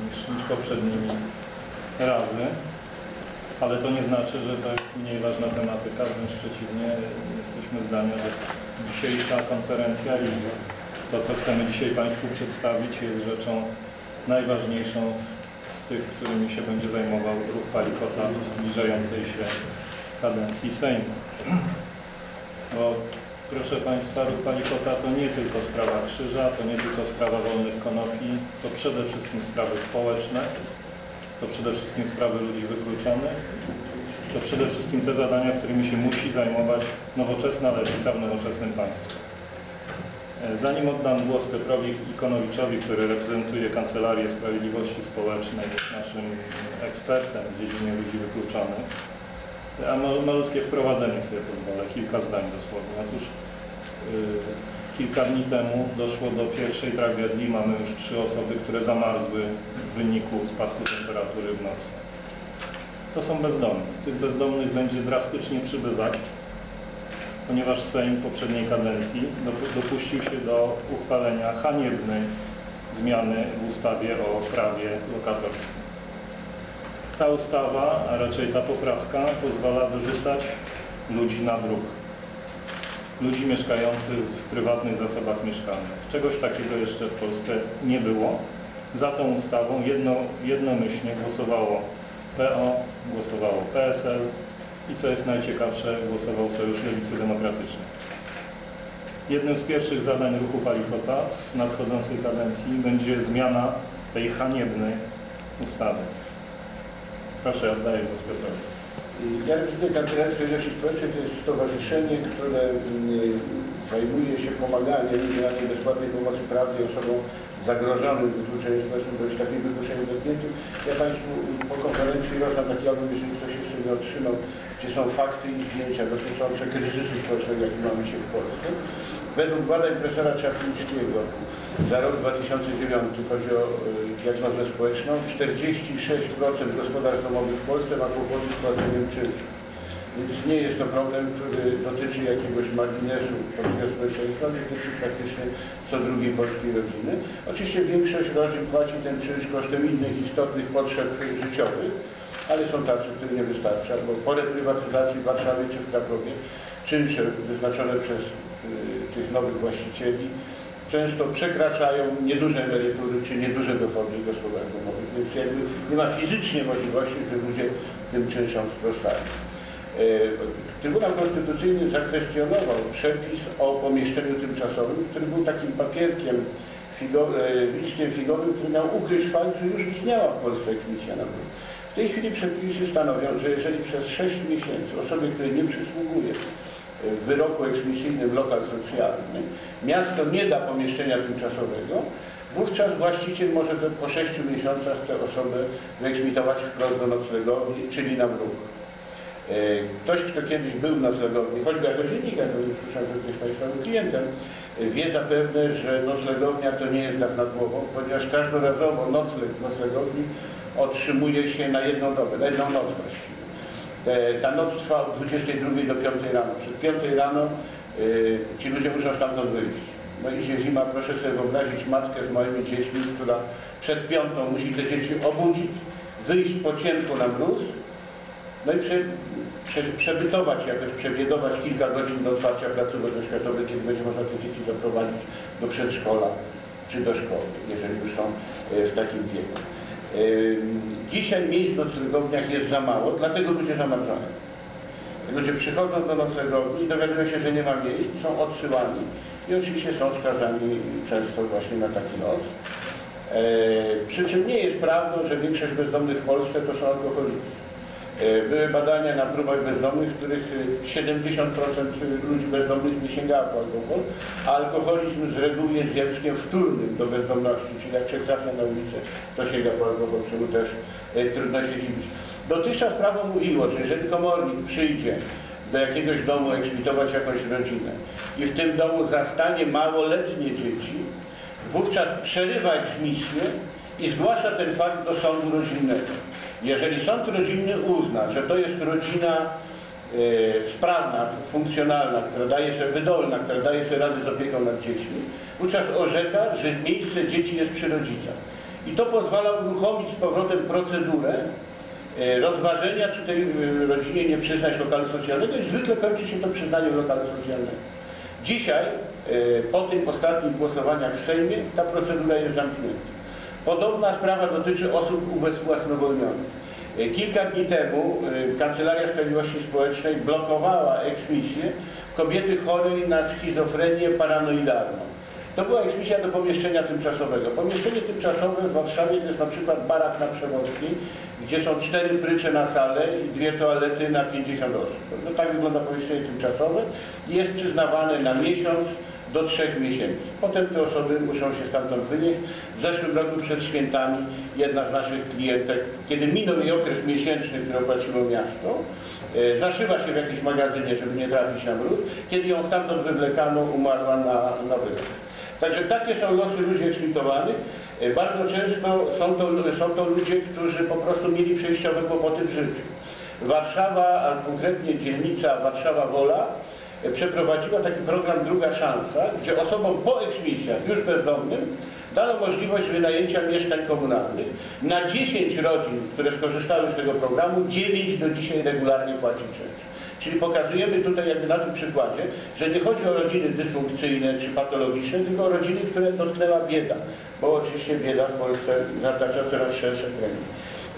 niż, niż poprzednimi razy. Ale to nie znaczy, że to jest mniej ważna tematyka, wręcz przeciwnie, jesteśmy zdania, że dzisiejsza konferencja i to, co chcemy dzisiaj Państwu przedstawić, jest rzeczą najważniejszą z tych, którymi się będzie zajmował ruch Palikota w zbliżającej się kadencji Sejmu. Bo proszę Państwa, ruch Palikota to nie tylko sprawa krzyża, to nie tylko sprawa konopi, to przede wszystkim sprawy społeczne, to przede wszystkim sprawy ludzi wykluczonych, to przede wszystkim te zadania, którymi się musi zajmować nowoczesna lewica w nowoczesnym państwie. E, Zanim oddam głos Piotrowi Ikonowiczowi, który reprezentuje Kancelarię Sprawiedliwości Społecznej, jest naszym ekspertem w dziedzinie ludzi wykluczonych, a ma- malutkie wprowadzenie sobie pozwolę, kilka zdań dosłownie. Otóż yy, kilka dni temu doszło do pierwszej tragedii. Mamy już trzy osoby, które zamarzły w wyniku spadku temperatury w nocy. To są bezdomni. Tych bezdomnych będzie drastycznie przybywać, ponieważ Sejm poprzedniej kadencji dopu- dopuścił się do uchwalenia haniebnej zmiany w ustawie o prawie lokatorskim. Ta ustawa, a raczej ta poprawka pozwala wyrzucać ludzi na dróg. Ludzi mieszkających w prywatnych zasobach mieszkalnych. Czegoś takiego jeszcze w Polsce nie było. Za tą ustawą jedno, jednomyślnie głosowało PO, głosowało PSL i co jest najciekawsze, głosował Sojusz Lewicy Demokratycznej. Jednym z pierwszych zadań ruchu Palikota w nadchodzącej kadencji będzie zmiana tej haniebnej ustawy. Proszę, oddaję głos Piotrowi. Ja reprezentuję Kancelarię Sprawiedliwości Społecznej. To jest stowarzyszenie, które mm, zajmuje się pomaganiem udzielanie bezpłatnej pomocy prawnej osobom zagrożonym wykluczeniem społecznym bądź takim wykluczeniem dotkniętym. Ja Państwu po konferencji rozdam taki album, jeżeli ktoś jeszcze nie otrzymał, gdzie są fakty i zdjęcia dotyczące kryzysu społecznego, jaki mamy się w Polsce. Według badań profesora Czaplińskiego za rok 2009, chodzi o y, diagnozę społeczną, 46% gospodarstw domowych w Polsce ma kłopoty z płaceniem czynszu. Więc nie jest to problem, który dotyczy jakiegoś marginesu polskiego społeczeństwa, dotyczy praktycznie co drugiej polskiej rodziny. Oczywiście większość rodzin płaci ten czynsz kosztem innych istotnych potrzeb życiowych, ale są tacy, którym nie wystarcza, bo po reprywatyzacji w Warszawie czy w Krakowie czynsze wyznaczone przez tych nowych właścicieli często przekraczają nieduże emerytury czy nieduże dochody gospodarstw domowych, więc jakby nie ma fizycznie możliwości, żeby ludzie tym czynszom sprostali. E, Trybunał Konstytucyjny zakwestionował przepis o pomieszczeniu tymczasowym, który był takim papierkiem, figo, liczkiem figowym, który miał ukryć fakt, że już istniała w Polsce eksmisja na. W tej chwili przepisy stanowią, że jeżeli przez 6 miesięcy osobie, której nie przysługuje w wyroku eksmisyjnym lokal socjalny, miasto nie da pomieszczenia tymczasowego, wówczas właściciel może po 6 miesiącach tę osobę wyeksmitować wprost do noclegowni, czyli na wróg. E, Ktoś, kto kiedyś był w noclegowni, choćby jako dziennikarz, bo nie przyszedł, że ktoś Państwa klientem, e, wie zapewne, że noclegownia to nie jest dach nad głową, ponieważ każdorazowo nocleg w noclegowni otrzymuje się na jedną dobę, na jedną noc właściwie. Ta noc trwa od 22 do 5 rano. Przed 5 rano y, ci ludzie muszą stamtąd wyjść. No idzie zima, proszę sobie wyobrazić matkę z małymi dziećmi, która przed piątą musi te dzieci obudzić, wyjść po cienku na mróz, no i prze, prze, przebytować jakoś, przebiedować kilka godzin do otwarcia placówek oświatowych, kiedy będzie można te dzieci doprowadzić do przedszkola czy do szkoły, jeżeli już są y, w takim wieku. Dzisiaj miejsc w noclegowniach jest za mało, dlatego ludzie zamarzają. Ludzie przychodzą do noclegowni i dowiadują się, że nie ma miejsc, są odsyłani i oczywiście są skazani często właśnie na taki los. E, przy czym nie jest prawdą, że większość bezdomnych w Polsce to są alkoholicy. E, były badania na próbach bezdomnych, w których e, 70% ludzi bezdomnych nie sięgało po alkohol, a alkoholizm z reguły jest zjawiskiem wtórnym do bezdomności, czyli jak się trafia na ulicę, to sięga po alkohol, czemu też e, trudno się dziwić. Dotychczas prawo mówiło, że jeżeli komornik przyjdzie do jakiegoś domu eksmitować jakąś rodzinę i w tym domu zastanie małoletnie dzieci, wówczas przerywa eksmisję i zgłasza ten fakt do sądu rodzinnego. Jeżeli sąd rodzinny uzna, że to jest rodzina e, sprawna, funkcjonalna, która daje sobie wydolna, która daje sobie radę z opieką nad dziećmi, wówczas orzeka, że miejsce dzieci jest przy rodzicach. I to pozwala uruchomić z powrotem procedurę e, rozważenia, czy tej e, rodzinie nie przyznać lokalu socjalnego i zwykle kończy się to przyznaniem lokalu socjalnego. Dzisiaj, po tych ostatnich głosowaniach w Sejmie, ta procedura jest zamknięta. Podobna sprawa dotyczy osób ubezwłasnowolnionych. E, Kilka dni temu e, Kancelaria Sprawiedliwości Społecznej blokowała eksmisję kobiety chorej na schizofrenię paranoidalną. To była eksmisja do pomieszczenia tymczasowego. Pomieszczenie tymczasowe w Warszawie to jest na przykład barak na Przewozki, gdzie są cztery prycze na salę i dwie toalety na 50 osób. No tak wygląda pomieszczenie tymczasowe jest przyznawane na miesiąc do trzech miesięcy. Potem te osoby muszą się stamtąd wynieść. W zeszłym roku przed świętami jedna z naszych klientek, kiedy minął jej okres miesięczny, który opłaciło miasto, e, zaszyła się w jakimś magazynie, żeby nie trafić na mróz. Kiedy ją stamtąd wywlekano, umarła na, na. Także takie są losy ludzi eksmitowanych. E, Bardzo często są to, są to ludzie, którzy po prostu mieli przejściowe kłopoty w życiu. Warszawa, a konkretnie dzielnica Warszawa-Wola e, przeprowadziła taki program Druga Szansa, gdzie osobom po eksmisjach, już bezdomnym, dano możliwość wynajęcia mieszkań komunalnych. Na 10 rodzin, które skorzystały z tego programu, 9 do dzisiaj regularnie płaci czynsz. Czyli pokazujemy tutaj jakby na tym przykładzie, że nie chodzi o rodziny dysfunkcyjne czy patologiczne, tylko o rodziny, które dotknęła bieda, bo oczywiście bieda w Polsce zatacza coraz szersze kręgi.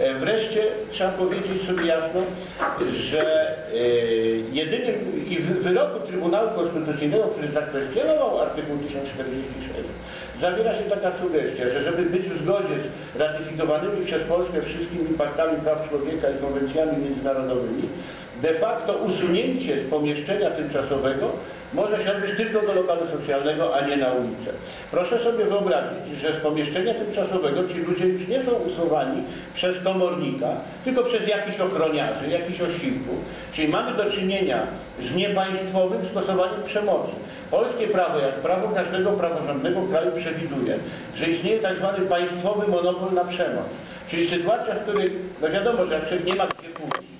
E, Wreszcie trzeba powiedzieć sobie jasno, że e, jedynym i w wyroku Trybunału Konstytucyjnego, który zakwestionował artykuł 1046, zawiera się taka sugestia, że żeby być w zgodzie z ratyfikowanymi przez Polskę wszystkimi paktami praw człowieka i konwencjami międzynarodowymi, de facto usunięcie z pomieszczenia tymczasowego może się odbyć tylko do lokalu socjalnego, a nie na ulicę. Proszę sobie wyobrazić, że z pomieszczenia tymczasowego ci ludzie już nie są usuwani przez komornika, tylko przez jakichś ochroniarzy, jakichś osiłków. Czyli mamy do czynienia z niepaństwowym stosowaniem przemocy. Polskie prawo, jak prawo każdego praworządnego kraju przewiduje, że istnieje tak zwany państwowy monopol na przemoc. Czyli sytuacja, w której, no wiadomo, że jak nie ma gdzie pójść,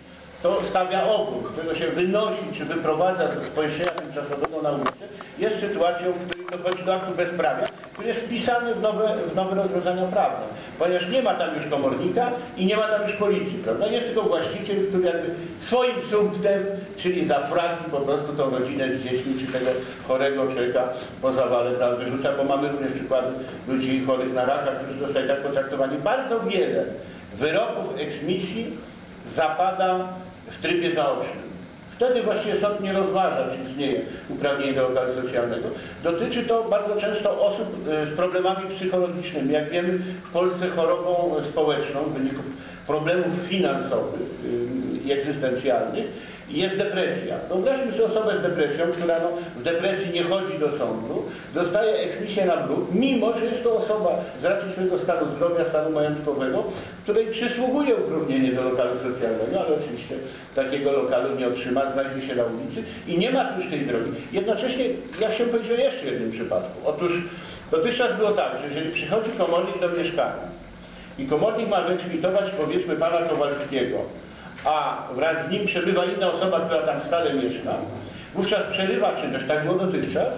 to stawia opór, którego się wynosi czy wyprowadza z pomieszczenia tymczasowego na ulicę, jest sytuacją, w której dochodzi do aktu bezprawia, który jest wpisany w nowe, w nowe rozwiązania prawne. Ponieważ nie ma tam już komornika i nie ma tam już policji, prawda? Jest tylko właściciel, który jakby swoim sumptem, czyli za fraki po prostu tą rodzinę z dziećmi, czy tego chorego człowieka po zawale tam wyrzuca, bo mamy również przykłady ludzi chorych na raka, którzy zostali tak potraktowani. Bardzo wiele wyroków eksmisji zapada w trybie zaocznym. Wtedy właściwie sąd nie rozważa, czy istnieje uprawnienie do lokalu socjalnego. Dotyczy to bardzo często osób e, z problemami psychologicznymi. Jak wiemy, w Polsce chorobą społeczną w wyniku problemów finansowych e, i egzystencjalnych jest depresja. Wyobraźmy sobie osobę z depresją, która no, w depresji nie chodzi do sądu, dostaje eksmisję na bruk, mimo że jest to osoba z racji swojego stanu zdrowia, stanu majątkowego, której przysługuje uprawnienie do lokalu socjalnego, ale oczywiście takiego lokalu nie otrzyma, znajdzie się na ulicy i nie ma już tej drogi. Jednocześnie ja powiedzieć o jeszcze jednym przypadku. Otóż dotychczas było tak, że jeżeli przychodzi komornik do mieszkania i komornik ma wyeksmitować powiedzmy pana Kowalskiego, a wraz z nim przebywa inna osoba, która tam stale mieszka, wówczas przerywa czynność, tak było dotychczas,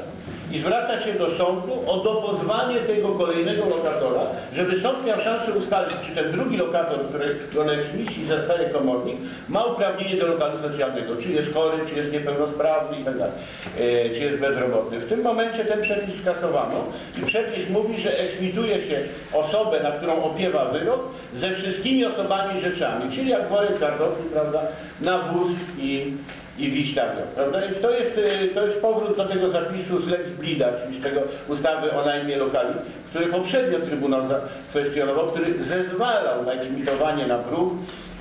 i zwraca się do sądu o dopozwanie tego kolejnego lokatora, żeby sąd miał szansę ustalić, czy ten drugi lokator, którego na eksmisji zostaje komornik, ma uprawnienie do lokalu socjalnego, czy jest chory, czy jest niepełnosprawny itd., e, czy jest bezrobotny. W tym momencie ten przepis skasowano i przepis mówi, że eksmituje się osobę, na którą opiewa wyrok, ze wszystkimi osobami rzeczami, czyli jak worek kartofli, prawda, na wóz i i wiślawia, prawda? Więc to jest, y, to jest powrót do tego zapisu z Lex Blida, czyli z tego ustawy o najmie lokali, który poprzednio Trybunał zakwestionował, który zezwalał na eksmitowanie na bruk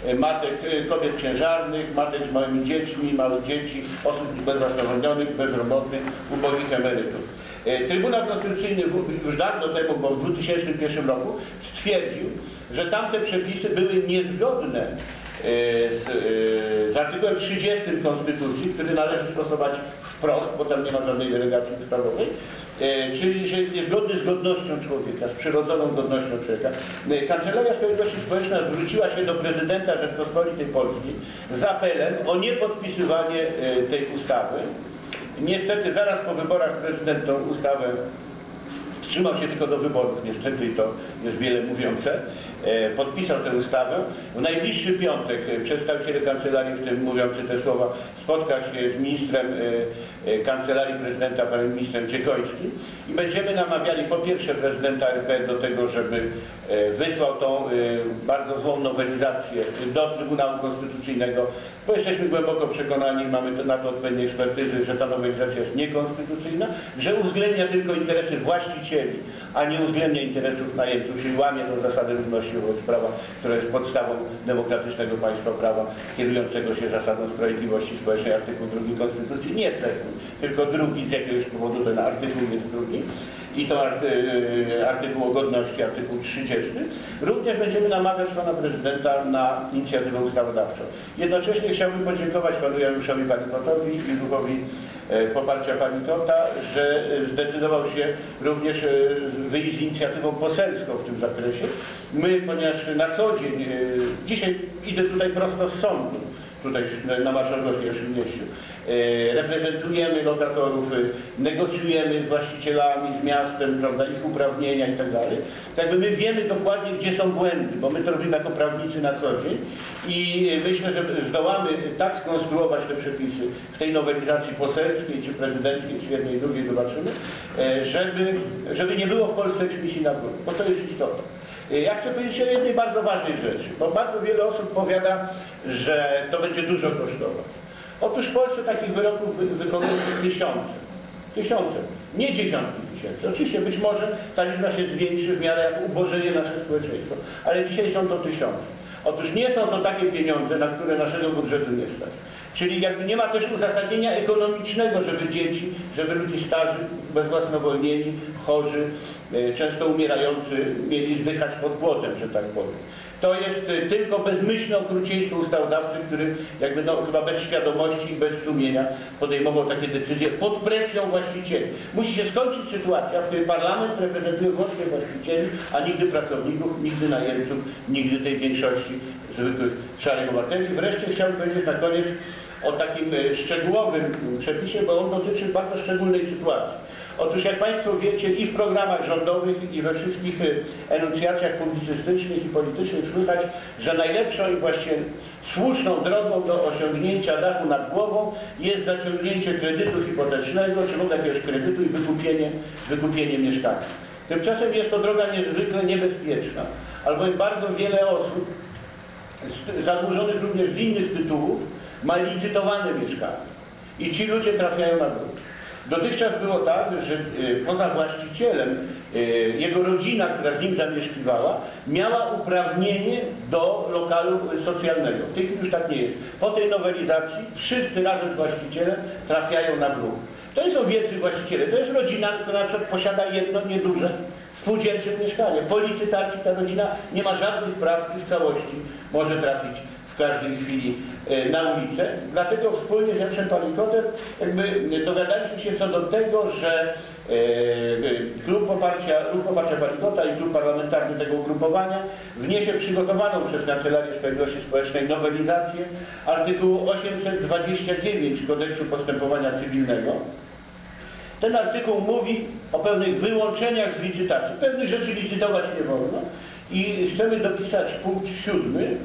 y, matek, y, kobiet ciężarnych, matek z małymi dziećmi, małych dzieci, osób bezrozporządnionych, bezrobotnych, ubogich emerytów. Trybunał Konstytucyjny już dawno temu, bo w 2001 roku, stwierdził, że tamte przepisy były niezgodne z, y, z artykułem 30 Konstytucji, który należy stosować wprost, bo tam nie ma żadnej delegacji ustawowej, y, czyli że jest niezgodny z godnością człowieka, z przyrodzoną godnością człowieka. Y, Kancelaria Sprawiedliwości Społecznej zwróciła się do prezydenta Rzeczpospolitej Polskiej z apelem o niepodpisywanie y, tej ustawy. Niestety zaraz po wyborach prezydent tą ustawę wstrzymał się tylko do wyborów, niestety i to jest wiele mówiące, podpisał tę ustawę. W najbliższy piątek e, przedstawiciele kancelarii, w tym mówiący te słowa, spotka się z ministrem e, e, kancelarii prezydenta, panem ministrem Ciekońskim i będziemy namawiali po pierwsze prezydenta RP do tego, żeby e, wysłał tą e, bardzo złą nowelizację do Trybunału Konstytucyjnego, bo jesteśmy głęboko przekonani, mamy na to odpowiednie ekspertyzy, że ta nowelizacja jest niekonstytucyjna, że uwzględnia tylko interesy właścicieli, a nie uwzględnia interesów najemców, czyli łamie tą zasadę równości wobec prawa, która jest podstawą demokratycznego państwa prawa, kierującego się zasadą sprawiedliwości społecznej, artykuł 2 Konstytucji, nie sekund, tylko drugi, z jakiegoś powodu ten artykuł jest drugi i to y, artykuł o godności, artykuł 30. Również będziemy namawiać pana prezydenta na inicjatywę ustawodawczą. Jednocześnie chciałbym podziękować panu Januszowi Panikotowi i ruchowi e, poparcia Panikota, że e, zdecydował się również e, wyjść z inicjatywą poselską w tym zakresie. My, ponieważ na co dzień, dzisiaj idę tutaj prosto z sądu, tutaj na Marszałkowskiej Śródmieściu. E, Reprezentujemy lokatorów, e, negocjujemy z właścicielami, z miastem, prawda, ich uprawnienia i tak dalej. Jakby my wiemy dokładnie, gdzie są błędy, bo my to robimy jako prawnicy na co dzień i e, myślę, że zdołamy tak skonstruować te przepisy w tej nowelizacji poselskiej, czy prezydenckiej, czy jednej drugiej, zobaczymy, żeby, żeby nie było w Polsce eksmisji na bruk, bo to jest istotne. Ja chcę powiedzieć o jednej bardzo ważnej rzeczy, bo bardzo wiele osób powiada, że to będzie dużo kosztować. Otóż w Polsce takich wyroków wy- wykonuje tysiące. Tysiące, nie dziesiątki tysięcy. Oczywiście być może ta liczba się zwiększy w miarę jak ubożeje nasze społeczeństwo, ale dzisiaj są to tysiące. Otóż nie są to takie pieniądze, na które naszego budżetu nie stać. Czyli jakby nie ma też uzasadnienia ekonomicznego, żeby dzieci, żeby ludzie starzy, bezwłasnowolnieni, chorzy, e, często umierający, mieli zdychać pod płotem, że tak powiem. To jest e, tylko bezmyślne okrucieństwo ustawodawcy, który jakby no, chyba bez świadomości i bez sumienia podejmował takie decyzje pod presją właścicieli. Musi się skończyć sytuacja, w której parlament reprezentuje wyłącznie właścicieli, a nigdy pracowników, nigdy najemców, nigdy tej większości zwykłych szarych obywateli. Wreszcie chciałbym powiedzieć na koniec o takim e, szczegółowym przepisie, bo on dotyczy bardzo szczególnej sytuacji. Otóż jak Państwo wiecie i w programach rządowych i we wszystkich e, enuncjacjach publicystycznych i politycznych słychać, że najlepszą i właściwie słuszną drogą do osiągnięcia dachu nad głową jest zaciągnięcie kredytu hipotecznego, czy w ogóle jakiegoś kredytu i wykupienie, wykupienie mieszkania. Tymczasem jest to droga niezwykle niebezpieczna, albowiem bardzo wiele osób zadłużonych również z innych tytułów, ma licytowane mieszkania. I ci ludzie trafiają na drogę. Dotychczas było tak, że e, poza właścicielem e, jego rodzina, która z nim zamieszkiwała, miała uprawnienie do lokalu socjalnego. W tej chwili już tak nie jest. Po tej nowelizacji wszyscy razem z właścicielem trafiają na bruk. To nie są wielcy właściciele, to jest rodzina, która na posiada jedno nieduże spółdzielcze mieszkanie. Po licytacji ta rodzina nie ma żadnych praw i w całości może trafić w każdej chwili e, na ulicę. Dlatego wspólnie z Janszem Palikotem jakby dogadaliśmy się co do tego, że e, e, Klub Poparcia, Ruch Poparcia Palikota i Klub Parlamentarny tego ugrupowania wniesie przygotowaną przez Kancelarię Sprawiedliwości Społecznej nowelizację artykułu 829 Kodeksu Postępowania Cywilnego, ten artykuł mówi o pewnych wyłączeniach z licytacji. Pewnych rzeczy licytować nie wolno i chcemy dopisać punkt siódmy,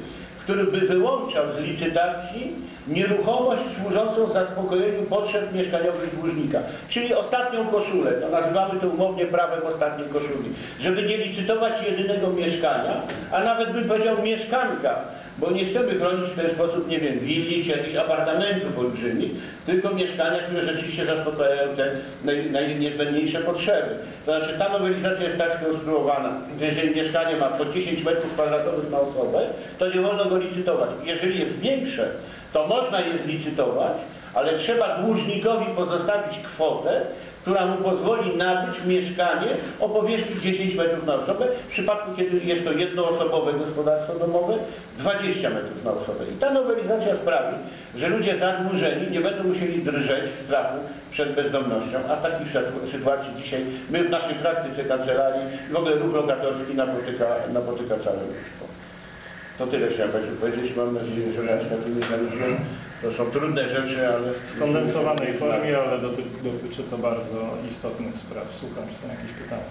który by wyłączał z licytacji nieruchomość służącą zaspokojeniu potrzeb mieszkaniowych dłużnika. Czyli ostatnią koszulę, to nazywamy to umownie prawem ostatniej koszuli. Żeby nie licytować jedynego mieszkania, a nawet bym powiedział mieszkanka, bo nie chcemy chronić w ten sposób, nie wiem, willi czy jakichś apartamentów olbrzymich, tylko mieszkania, które rzeczywiście zaspokajają te naj, najniezbędniejsze potrzeby. To znaczy ta nowelizacja jest tak skonstruowana, że jeżeli mieszkanie ma po 10 metrów kwadratowych na osobę, to nie wolno go licytować. Jeżeli jest większe, to można je zlicytować, ale trzeba dłużnikowi pozostawić kwotę, która mu pozwoli nabyć mieszkanie o powierzchni 10 metrów na osobę, w przypadku kiedy jest to jednoosobowe gospodarstwo domowe 20 metrów na osobę. I ta nowelizacja sprawi, że ludzie zadłużeni nie będą musieli drżeć w strachu przed bezdomnością, a takich sytu- sytuacji dzisiaj my w naszej praktyce kancelarii, w ogóle ruch lokatorski napotyka, napotyka całe mnóstwo. To tyle chciałem Państwu powiedzieć. Mam nadzieję, że ja tu nie zanudziłem. To są trudne rzeczy, ale... W skondensowanej formie, ale doty, dotyczy to bardzo istotnych spraw. Słucham, czy są jakieś pytania?